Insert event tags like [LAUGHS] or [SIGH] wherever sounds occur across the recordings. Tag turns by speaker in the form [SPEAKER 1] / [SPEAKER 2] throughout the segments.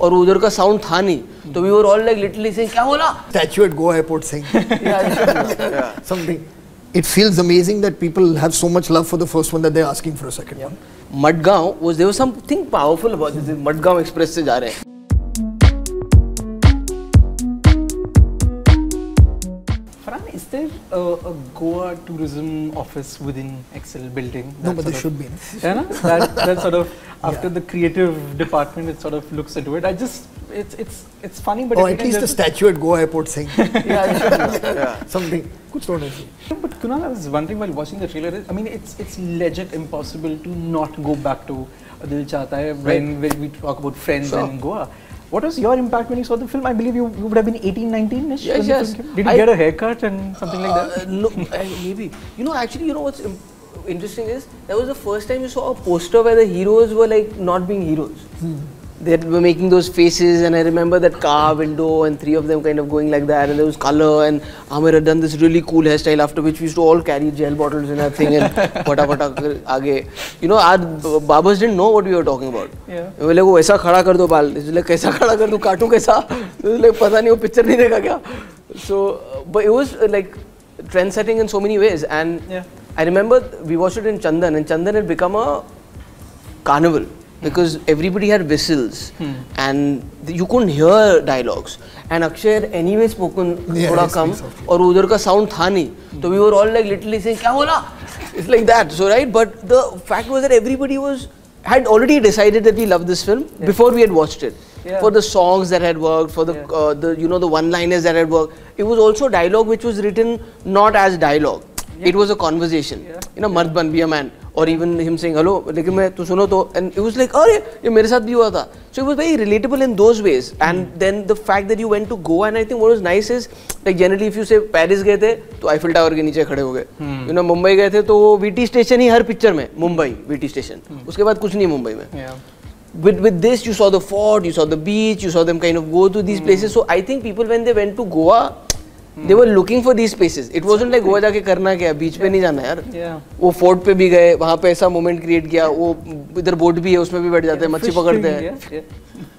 [SPEAKER 1] और उधर का साउंड था नहीं। तो we were all like literally saying क्या बोला?
[SPEAKER 2] Statue at Goa airport saying something it feels amazing that people have so much love for the first one that they are asking for a second one
[SPEAKER 1] Madgaon was there something powerful about this Madgaon express से जा रहे हैं।
[SPEAKER 3] there a, a, Goa tourism office within Excel building?
[SPEAKER 2] No, but there should be.
[SPEAKER 3] Yeah, no? that, that sort of [LAUGHS] after
[SPEAKER 2] yeah.
[SPEAKER 3] the creative department, it sort of looks into it. I just it's it's it's funny, but oh,
[SPEAKER 2] at least
[SPEAKER 3] the
[SPEAKER 2] statue at Goa Airport saying [LAUGHS]
[SPEAKER 1] yeah, yeah. [LAUGHS]
[SPEAKER 2] something. Good
[SPEAKER 3] story. But Kunal, I was wondering while watching the trailer. I mean, it's it's legit impossible to not go back to Dil Chahta Hai when, right. we talk about friends
[SPEAKER 1] sure.
[SPEAKER 3] and Goa. What was your impact when you saw the film? I believe you, you would have been 18, 19 ish.
[SPEAKER 1] Yes, yes.
[SPEAKER 3] Did you
[SPEAKER 1] I-
[SPEAKER 3] get a haircut and something like that?
[SPEAKER 1] Uh, no, uh, maybe. You know, actually, you know what's interesting is that was the first time you saw a poster where the heroes were like not being heroes they were making those faces and I remember that car window and three of them kind of going like that and there was color and Aamir had done this really cool hairstyle after which we used to all carry gel bottles in our thing and pata pata aage. You know, our barbers didn't know what we were talking about.
[SPEAKER 3] Yeah.
[SPEAKER 1] We were like, oh, वैसा खड़ा कर दो बाल. like, कैसा खड़ा कर दूँ काटूँ कैसा? like, पता नहीं वो picture नहीं देखा क्या? So, but it was uh, like trend setting in so many ways and
[SPEAKER 3] yeah.
[SPEAKER 1] I remember we watched it in Chandan and Chandan had become a carnival because everybody had whistles hmm. and you couldn't hear dialogues and Akshay anyway spoken
[SPEAKER 2] yeah, thoda kam
[SPEAKER 1] aur udhar ka sound tha nahi so we were all like literally saying kya bola [LAUGHS] it's like that so right but the fact was that everybody was had already decided that we loved this film yeah. before we had watched it
[SPEAKER 3] yeah.
[SPEAKER 1] for the songs that had worked, for the
[SPEAKER 3] yeah.
[SPEAKER 1] uh, the you know the one-liners that had worked. It was also dialogue which was written not as dialogue. Yeah. It was a conversation. You know, yeah. Mard Ban Be a Man. और even him Singh hello लेकिन मैं तू सुनो तो and it was like अरे ये मेरे साथ भी हुआ था. So it was very relatable in those ways and then the fact that you went to Goa and I think what was nice is like generally if you say Paris गए थे तो आईफिल टावर के नीचे खड़े हो गए। You know Mumbai गए थे तो वो वीटी स्टेशन ही हर पिक्चर में मुंबई वीटी स्टेशन उसके बाद कुछ नहीं मुंबई में।
[SPEAKER 3] Yeah.
[SPEAKER 1] With with this, you saw the fort, you saw the beach, you saw them kind of go to these mm. places. So I think people when they went they were looking for these places it wasn't like Goa जाके करना क्या बीच पे नहीं जाना यार
[SPEAKER 3] Yeah.
[SPEAKER 1] वो fort पे भी गए वहाँ पे ऐसा मोमेंट क्रिएट किया वो इधर बोट भी है उसमें भी बैठ जाते हैं मच्छी पकड़ते हैं
[SPEAKER 3] yeah, yeah.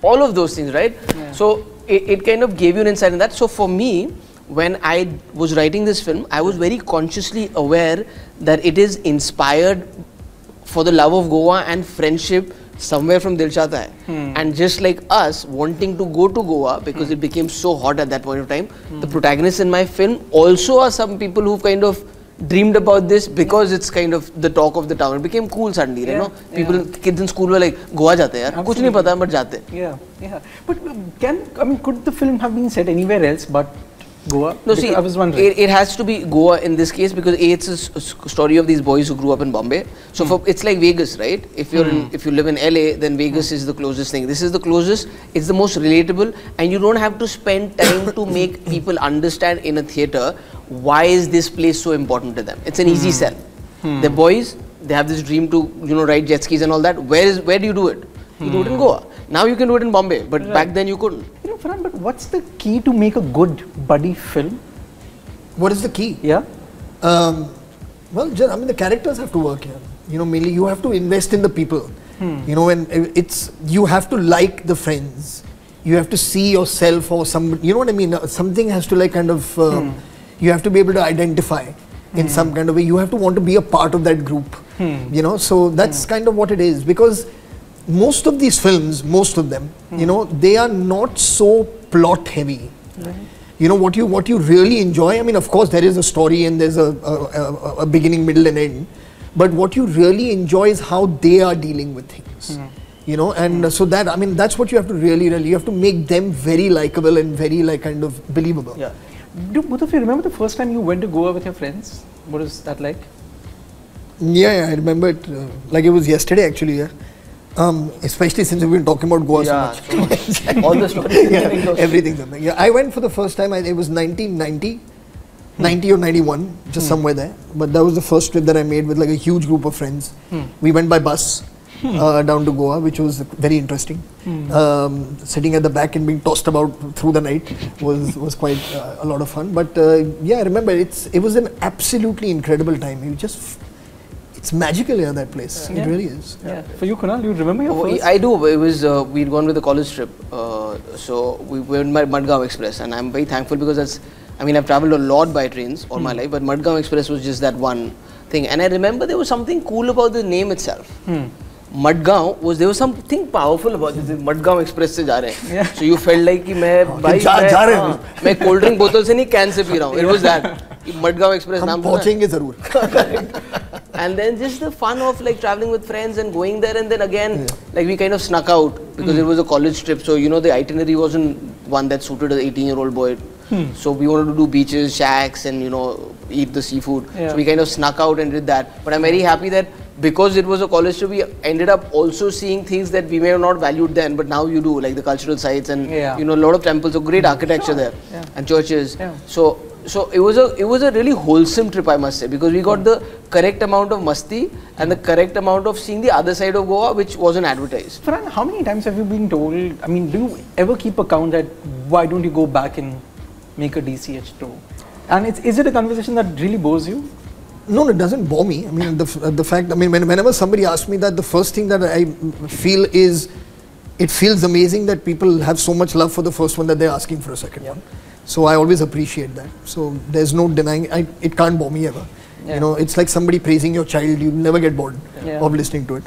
[SPEAKER 1] all of those things, right? So it, it kind of gave you an insight in that. So for me, when I was writing this film, I was very consciously aware that it is inspired for the love of Goa and friendship somewhere from Dil Chahta Hai. Hmm. And just like us wanting to go to Goa because hmm. it became so hot at that point of time, hmm. the protagonists in my film also are some people who kind of dreamed about this because it's kind of the talk of the town. It became cool suddenly,
[SPEAKER 3] yeah, you
[SPEAKER 1] know. People, yeah. kids in school were like, Goa jate yaar, Absolutely. kuch nahi pata, but jate.
[SPEAKER 3] Yeah, yeah. But uh, can, I mean, could the film have been set anywhere else but Goa?
[SPEAKER 1] No, see,
[SPEAKER 3] I was wondering.
[SPEAKER 1] It, it has to be Goa in this case because A, it's a story of these boys who grew up in Bombay. So for, it's like Vegas, right? If you're in, hmm. if you live in LA, then Vegas hmm. is the closest thing. This is the closest. It's the most relatable, and you don't have to spend time to make [COUGHS] people understand in a theater why is this place so important to them. It's an easy hmm. sell. They're boys. They have this dream to you know ride jet skis and all that. Where is where do you do it? You do it in Goa. Now you can do it in Bombay, but back then you couldn't.
[SPEAKER 3] you know, Farhan, but what's the key to make a good buddy film?
[SPEAKER 2] What is the key?
[SPEAKER 3] Yeah.
[SPEAKER 2] Um, well, ju- I mean, the characters have to work here. You know, mainly you have to invest in the people. You know, and uh, it's you have to like the friends. You have to see yourself or some. You know what I mean? Uh, Something has to like kind of. Um, You have to be able to identify in some kind of way. You have to want to be a part of that group. You know, so that's kind of what it is because most of these films, most of them, you know, they are not so plot heavy you know what you what you really enjoy i mean of course there is a story and there's a, a, a, a beginning middle and end but what you really enjoy is how they are dealing with things you know and uh, so that i mean that's what you have to really really you have to make them very likable and very like kind of believable
[SPEAKER 1] Yeah.
[SPEAKER 3] Do both of you remember the first time you went to Goa with your friends? What was that like?
[SPEAKER 2] yeah, yeah i remember it uh, like it was yesterday actually yeah um, especially since we've been talking about goa
[SPEAKER 1] Yeah,
[SPEAKER 2] so much
[SPEAKER 1] so much. [LAUGHS] All the stories.
[SPEAKER 2] yeah, everything's there. Yeah, I went for the first time. I, it was 1990, 90 or 91, just somewhere there. But that was the first trip that I made with like a huge group of friends. We went by bus uh, down to Goa, which was very interesting. Um, sitting at the back and being tossed about through the night was was quite uh, a lot of fun. But uh, yeah, I remember it's it was an absolutely incredible time. You just it's magical here that place.
[SPEAKER 3] Yeah.
[SPEAKER 2] It really is.
[SPEAKER 3] Yeah. For you, Kunal, you remember your
[SPEAKER 1] Oh,
[SPEAKER 3] first?
[SPEAKER 1] I do. It was uh, we'd gone with a college trip, uh, so we were in my Madgaon Express, and I'm very thankful because that's. I mean, I've traveled a lot by trains all my life, but Madgaon Express was just that one thing. And I remember there was something cool about the name itself.
[SPEAKER 3] Hmm.
[SPEAKER 1] Madgaon was there was something powerful about it. Madgaon Express से जा रहे हैं.
[SPEAKER 3] Yeah.
[SPEAKER 1] So you felt like कि मैं भाई
[SPEAKER 2] जा-
[SPEAKER 1] मैं,
[SPEAKER 2] जा रहे हैं।
[SPEAKER 1] हाँ, मैं कोल्ड ड्रिंक बोतल से नहीं कैन से पी रहा [LAUGHS] हूँ. It was that. कि Madgaon Express
[SPEAKER 2] हम
[SPEAKER 1] नाम सुना [LAUGHS] है?
[SPEAKER 2] पहुंचेंगे जरूर. [LAUGHS]
[SPEAKER 1] and then just the fun of like traveling with friends and going there and then again like we kind of snuck out because it hmm. was a college trip. So you know the itinerary wasn't one that suited an 18 year old boy hmm. so we wanted to do beaches shacks and you know eat the seafood.
[SPEAKER 3] Yeah.
[SPEAKER 1] so we kind of snuck out and did that. But i'm very happy that because it was a college trip we ended up also seeing things that we may have not valued then but now you do like the cultural sites and
[SPEAKER 3] Yeah.
[SPEAKER 1] you know a lot of temples of great hmm. architecture there
[SPEAKER 3] Yeah.
[SPEAKER 1] and churches.
[SPEAKER 3] Yeah.
[SPEAKER 1] so so it was a it was a really wholesome trip I must say because we got the correct amount of masti and the correct amount of seeing the other side of Goa which wasn't advertised.
[SPEAKER 3] Farhan, how many times have you been told? I mean, do you ever keep account that why don't you go back and make a DCH tour? And it's, is it a conversation that really bores you?
[SPEAKER 2] No, it doesn't bore me. I mean, the, f- the fact, I mean, when, whenever somebody asks me that, the first thing that I feel is it feels amazing that people have so much love for the first one that they're asking for a second one. So I always appreciate that. So there's no denying, I, it can't bore me ever.
[SPEAKER 3] Yeah.
[SPEAKER 2] You know, it's like somebody praising your child, you never get bored
[SPEAKER 3] Yeah.
[SPEAKER 2] of listening to it.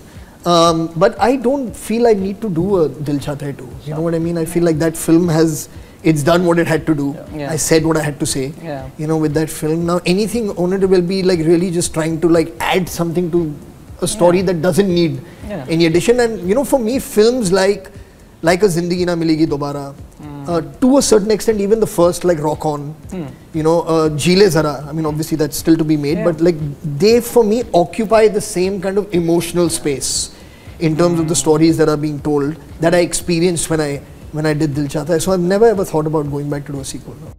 [SPEAKER 2] Um, but I don't feel I need to do a Dil Chahta Hai too. You know what I mean? I feel like that film has, it's done what it had to do.
[SPEAKER 3] Yeah.
[SPEAKER 2] I said what I had to say
[SPEAKER 3] Yeah.
[SPEAKER 2] you know, with that film. Now, anything on it will be like really just trying to like add something to a story that doesn't need any addition. And you know, for me, films like like a Zindagi Na Milegi Dobara,
[SPEAKER 3] Hmm.
[SPEAKER 2] Uh, to a certain extent, even the first like Rock On, you know, uh, Jee Le Zaraa. I mean, obviously that's still to be made,
[SPEAKER 3] Yeah.
[SPEAKER 2] but like they for me occupy the same kind of emotional space in terms of the stories that are being told that I experienced when I when I did Dil Chahta Hai. So I've never ever thought about going back to do a sequel. No.